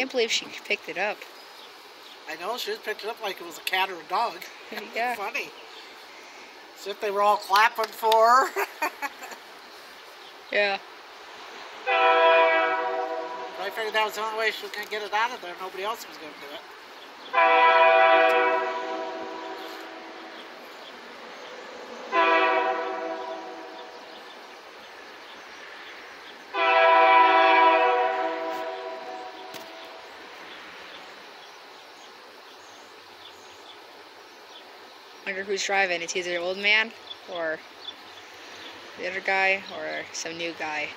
I can't believe she picked it up. I know, she just picked it up like it was a cat or a dog. Yeah. Funny. As if they were all clapping for her. Yeah. But I figured that was the only way she was going to get it out of there. Nobody else was going to do it. Wonder who's driving. It's either the old man or the other guy or some new guy.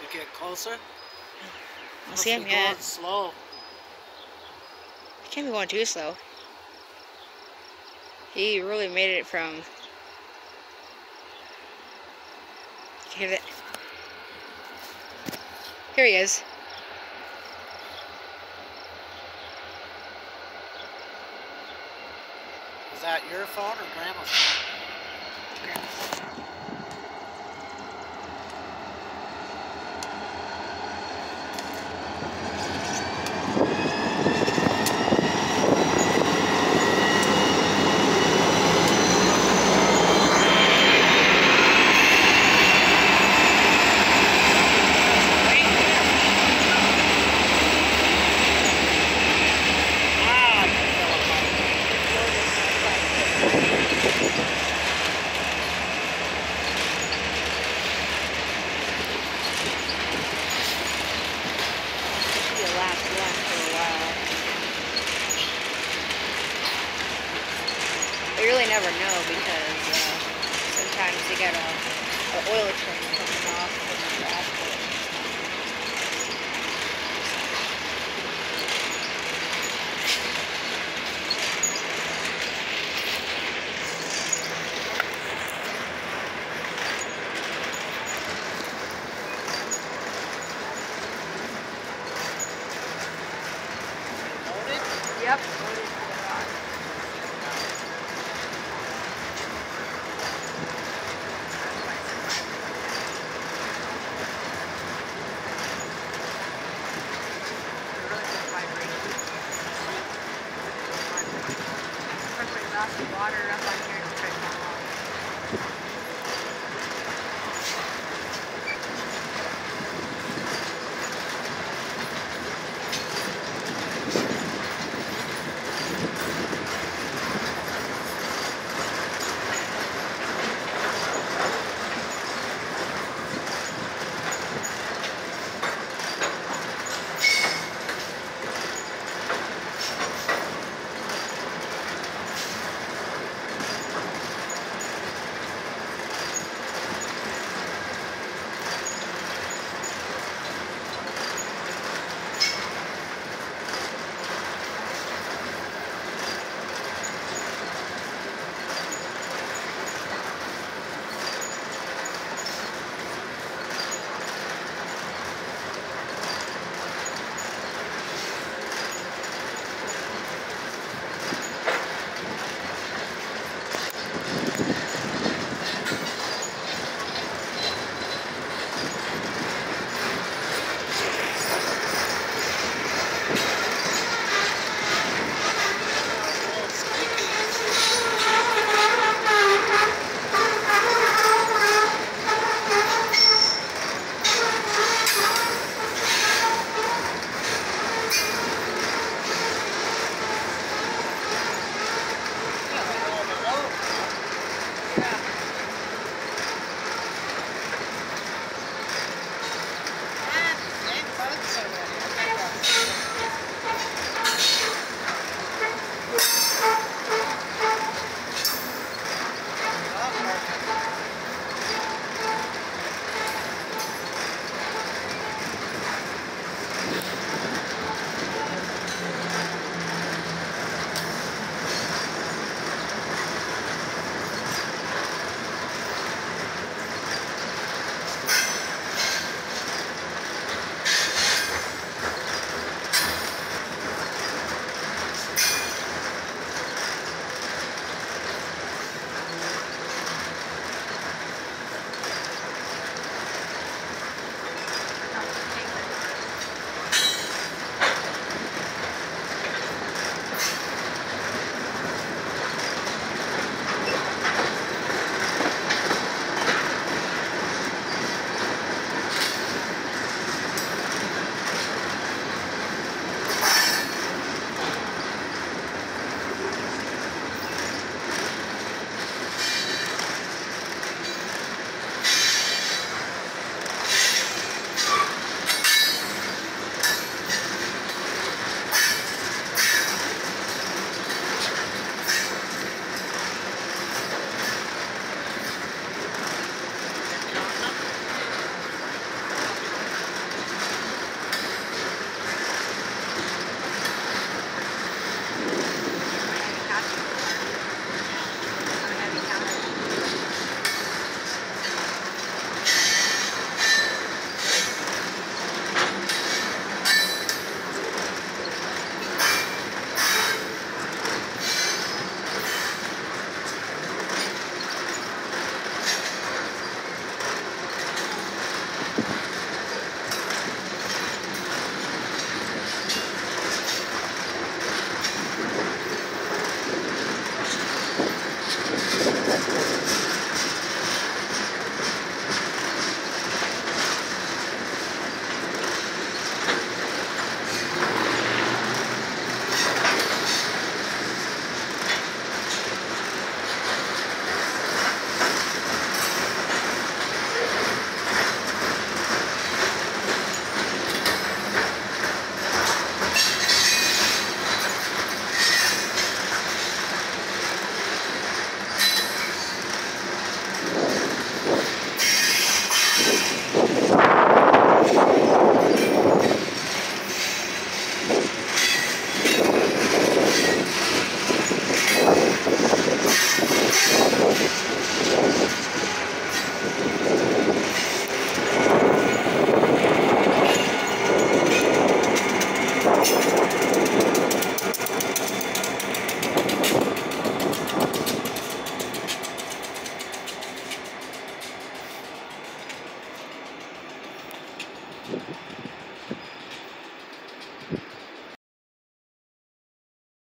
You get closer. I see him yet. going slow. He can't be going too slow. He really made it from. Hear that? Here he is. Is that your phone or Grandma's phone? Ah, Be the last one for a while. Never know because uh, sometimes you get a, a oil train coming off from the. Yep.